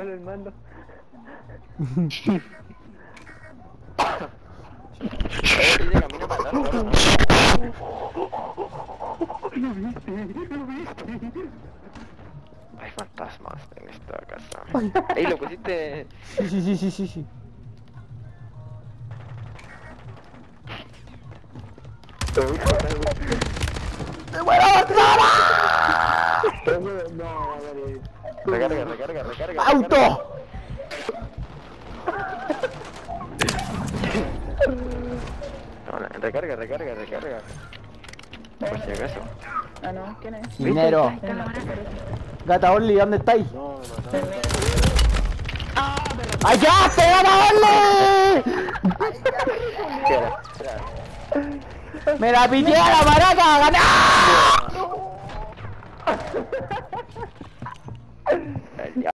el mando. Lo viste, lo viste. Hay fantasmas en esta casa. Ey, lo pusiste. Sí, sí, sí, sí, sí, sí. No, vale. Recarga, recarga, recarga. ¡Auto! No, recarga, recarga, recarga. Por si acaso. Ah, no, ¿quién es? Dinero. Gata Orly, ¿dónde estáis? No, no, no. ¡Allá se Gata Orly! ¡Me la pillé a la maraca! ¡Ganá!